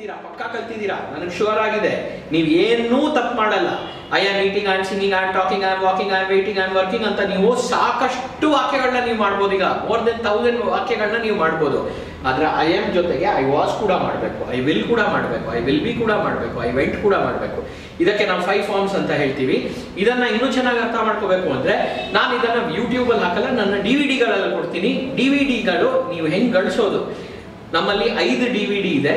ಕಲ್ತಿದ್ದೀರಾ? ಪಕ್ಕಾ ಕಲ್ತಿದ್ದೀರಾ? ನನಗೆ ಶ್ಯೂರ್ ಆಗಿದೆ. ನೀವು ಏನೂ ತಪ್ಪು ಮಾಡಲ್ಲ. I am eating and singing and talking and walking and waiting and working ಅಂತ ನೀವು ಸಾಕಷ್ಟು ವಾಕ್ಯಗಳನ್ನ ನೀವು ಮಾಡ್ಬೋದು ಈಗ. ಮೋರ್ ದೆನ್ ತೌಸಂಡ್ ವಾಕ್ಯಗಳನ್ನ ನೀವು ಮಾಡ್ಬೋದು. ಆದ್ರೆ ಐ ಆಮ್ ಜೊತೆಗೆ ಐ ವಾಸ್ ಕೂಡ ಮಾಡಬೇಕು. ಐ ವಿಲ್ ಕೂಡ ಮಾಡಬೇಕು. ಐ ವಿಲ್ ಬಿ ಕೂಡ ಮಾಡಬೇಕು. ಐ ವೆಂಟ್ ಕೂಡ ಮಾಡಬೇಕು. ಇದಕ್ಕೆ ನಾವು ಫೈವ್ ಫಾರ್ಮ್ಸ್ ಅಂತ ಹೇಳ್ತೀವಿ. ಇದನ್ನ ಇನ್ನೂ ಚೆನ್ನಾಗಿ ಅರ್ಥ ಮಾಡ್ಕೋಬೇಕು ಅಂದ್ರೆ ನಾನು ಇದನ್ನ ಯೂಟ್ಯೂಬ್ ಅಲ್ಲಿ ಹಾಕಲ್ಲ, ನನ್ನ ಡಿ ವಿ ಡಿಗಳಲ್ಲಿ ಕೊಡ್ತೀನಿ. ಡಿ ವಿ ಡಿಗಳು ನೀವು ಹೆಂಗ್ ಗಳಿಸೋದು? ನಮ್ಮಲ್ಲಿ ಐದು ಡಿ ವಿ ಡಿ ಇದೆ.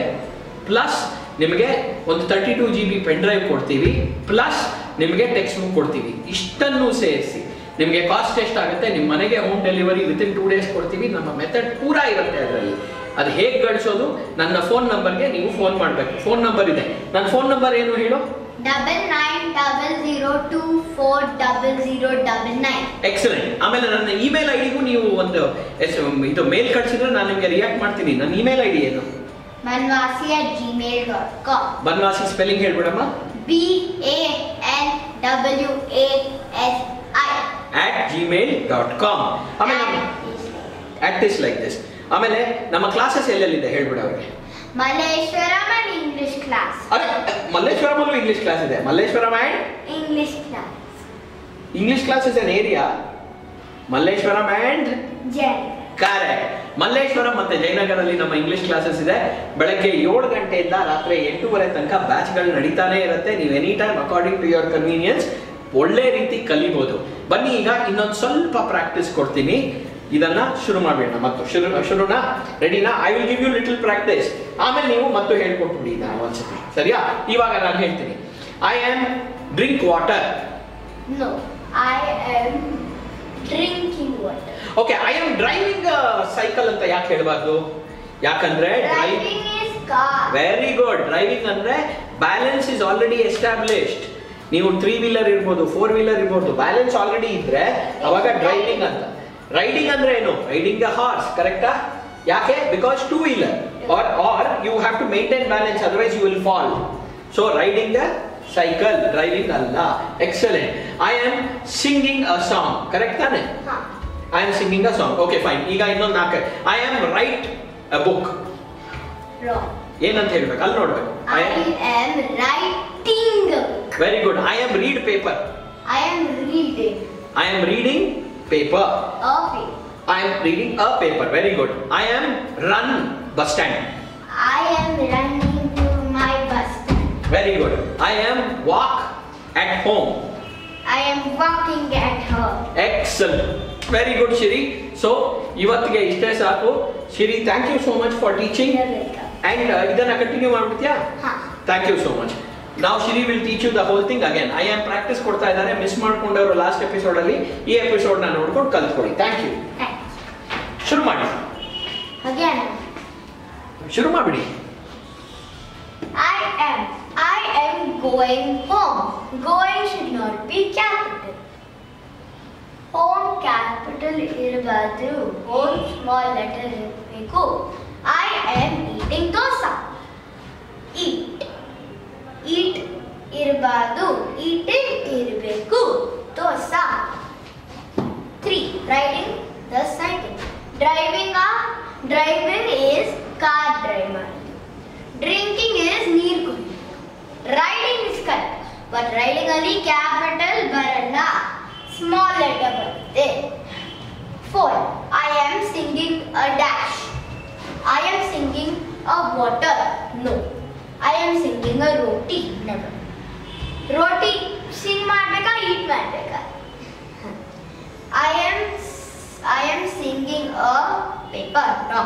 ಪ್ಲಸ್ ನಿಮಗೆ ಒಂದು thirty two G B pen drive ಕೊಡ್ತೀವಿ. ಪ್ಲಸ್ ನಿಮಗೆ ಟೆಕ್ಸ್ಟ್ ಬುಕ್ ಕೊಡ್ತೀವಿ. ಇಷ್ಟನ್ನು ಸೇರಿಸಿ. ನಿಮಗೆ ಕಾಸ್ಟ್ ಎಷ್ಟಾಗುತ್ತೆ? ನಿಮ್ಮ ಮನೆಗೆ home delivery within two days ಕೊಡ್ತೀವಿ. ನಮ್ಮ ಮೆಥಡ್ ಪೂರ ಇರುತ್ತೆ ಅದರಲ್ಲಿ. ಅದು ಹೇಗೆ ಗಳಿಸೋದು? ನನ್ನ ಫೋನ್ ನಂಬರ್ಗೆ ನೀವು ಫೋನ್ ಮಾಡಬೇಕು. ಫೋನ್ ನಂಬರ್ ಇದೆ. ನನ್ನ ಫೋನ್ ನಂಬರ್ ಏನು ಹೇಳು? Double nine double zero two four double zero double nine excellent ಆಮೇಲೆ ನನ್ನ ಇಮೇಲ್ ಐಡಿಗೂ ನೀವು ಒಂದು ಇದು ಮೇಲ್ ಕಳಿಸಿದ್ರೆ ನಾನು ನಿಮಗೆ ರಿಯಾಕ್ಟ್ ಮಾಡ್ತೀನಿ. ನನ್ನ ಇಮೇಲ್ ಐಡಿ ಏನು? Manvasi at Gmail dot com Banwasi spelling ಹೇಳ್ಬಿಡಮ್ಮ. B A N W A S I at Gmail dot com ಆಮೇಲೆ ಅಟ್ ದಿಸ್ ಲೈಕ್ ದಿಸ್ ಆಮೇಲೆ ನಮ್ಮ ಕ್ಲಾಸಸ್ ಎಲ್ಲೆಲ್ಲಿದೆ ಹೇಳ್ಬಿಡ ಅವ್ರಿಗೆ. ಮಲ್ಲೇಶ್ವರಂ ಅಂಡ್ ಇಂಗ್ಲಿಷ್ ಕ್ಲಾಸ್ ಅರೆ ಮಲ್ಲೇಶ್ವರಮಲ್ಲೂ ಇಂಗ್ಲಿಷ್ ಕ್ಲಾಸ್ ಇದೆ. Malleshwaram and English class English class is an area Malleshwaram and Jai correct Malleshwaram ಮತ್ತೆ ಜಯನಗರಲ್ಲಿ ನಮ್ಮ ಇಂಗ್ಲಿಷ್ ಕ್ಲಾಸಸ್ ಇದೆ. ಬೆಳಗ್ಗೆ ಏಳು ಗಂಟೆಯಿಂದ ರಾತ್ರಿ ಎಂಟೂವರೆ ತನಕ ಬ್ಯಾಚ್ಗಳು ನಡೀತಾನೆ ಇರುತ್ತೆ. ನೀವು any time according to your convenience ಒಳ್ಳೆ ರೀತಿ ಕಲಿಬಹುದು ಬನ್ನಿ ಈಗ ಇನ್ನೊಂದು ಸ್ವಲ್ಪ ಪ್ರಾಕ್ಟೀಸ್ ಕೊಡ್ತೀನಿ. ಇದನ್ನ ಶುರು ಮಾಡಬೇಡ ಮತ್ತು ಶುರು, ಶುರುನಾ ರೆಡಿನಾ I will give you little practice ಆಮೇಲೆ ನೀವು ಮತ್ತೆ ಹೇಳ್ಕೊಟ್ಬಿಡಿ ಇದನ್ನ ಒಂದ್ಸತಿ ಸರಿಯಾ? ಇವಾಗ ನಾನು ಹೇಳ್ತೀನಿ. I am drink water no I am drinking water okay I am driving cycle ಅಂತ ಯಾಕೆ ಹೇಳಬಾರ್ದು? ಯಾಕಂದ್ರೆ drive driving very good driving ಅಂದ್ರೆ ಬ್ಯಾಲೆನ್ಸ್ ಇಸ್ ಆಲ್ರೆಡಿ ಎಸ್ಟಾಬ್ಲಿಷ್ಡ್ ನೀವು ತ್ರೀ ವೀಲರ್ ಇರ್ಬೋದು ಫೋರ್ ವೀಲರ್ ಇರ್ಬೋದು ಬ್ಯಾಲೆನ್ಸ್ ಆಲ್ರೆಡಿ ಇದ್ರೆ ಅವಾಗ ಡ್ರೈವಿಂಗ್ ಅಂತ. ರೈಡಿಂಗ್ ಅಂದ್ರೆ ಏನು? ರೈಡಿಂಗ್ ಅ ಹಾರ್ಸ್ ಕರೆಕ್ಟಾ ಯಾಕೆ? Because two wheeler are are you have to maintain balance otherwise you will fall so riding a cycle driving ಅಲ್ಲ excellent I am singing a song correct ತಾನೆ ಹಾ I am singing a song okay fine ಈಗ ಇನ್ನೊಂದು ನಾಲ್ಕು I am write a book wrong ಏನಂತ ಹೇಳ್ಬೇಕು ಅಲ್ಲಿ ನೋಡ್ಬೇಕು I I am writing. Very good I am read paper I am reading I am reading paper a paper. I am reading a paper very good I am run bus stand I am running to my bus stand. good. I am walk at home. I am walking at home. Excellent. Very good Shiri so ಇವತ್ತಿಗೆ ಇಷ್ಟೇ ಸಾಕು Shiri thank you so much for teaching. And ಇದನ್ನ continue ಮಾಡ್ಬಿಡ್ತೀಯಾ. Thank you so much ನಾವು Shiri will teach you the whole thing again I am practice ಕೊಡ್ತಾ ಇದ್ದಾರೆ miss ಮಾಡ್ಕೊಂಡವರು last episode ಅಲ್ಲಿ ಈ ಎಪಿಸೋಡ್ನ ನೋಡ್ಕೊಂಡು ಕಲ್ತ್ಕೊಳ್ಳಿ ಥ್ಯಾಂಕ್ ಯು. ಶುರು ಮಾಡಿ. ಶುರು ಮಾಡ್ಬಿಡಿ Going home. Going should not be capital. Home capital irubadu. Home small letter may go. I am eating dosa. Eat. Eat irubadu. Eating irbeku. Dosa. 3. Writing the sentence. Driving a Driving is car driving. Correct but riding ಅಲ್ಲಿ capital ಬರಲ್ಲ small letter ಬರುತ್ತೆ four I am singing a dash I am singing a water no I am singing a roti never roti sing ಮಾಡ್ಬೇಕಾ eat ಮಾಡ್ಬೇಕಾ I am I am singing a paper no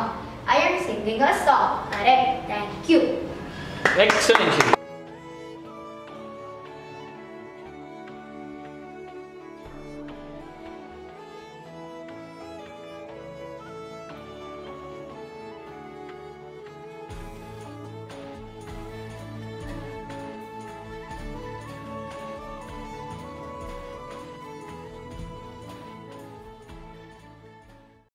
I am singing a song correct thank you excellent Shiri